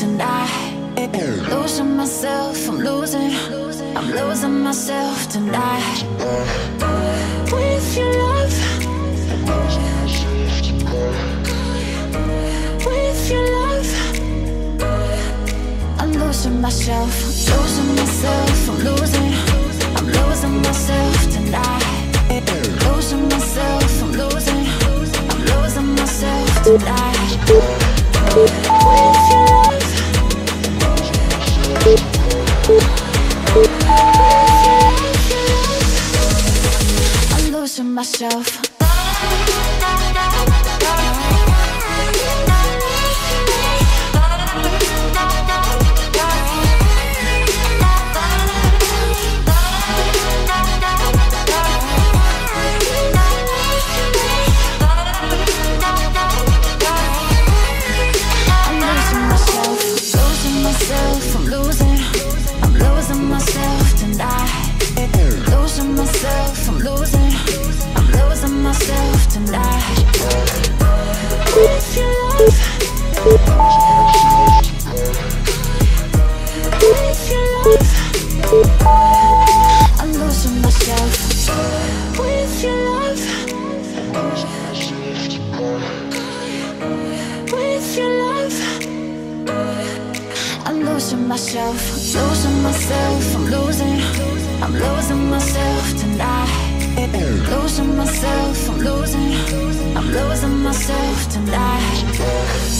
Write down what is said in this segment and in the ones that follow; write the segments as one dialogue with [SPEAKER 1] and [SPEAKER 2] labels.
[SPEAKER 1] tonight. Losing myself, I'm losing. I'm losing myself tonight. With your love. With your love. I'm losing myself, losing myself, I'm losing. I'm losing myself tonight. Losing myself, I'm losing. I'm losing myself tonight. losing myself, I'm losing myself, I'm losing, I'm losing myself tonight. I'm losing myself, I'm losing, I'm losing myself tonight.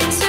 [SPEAKER 2] beat.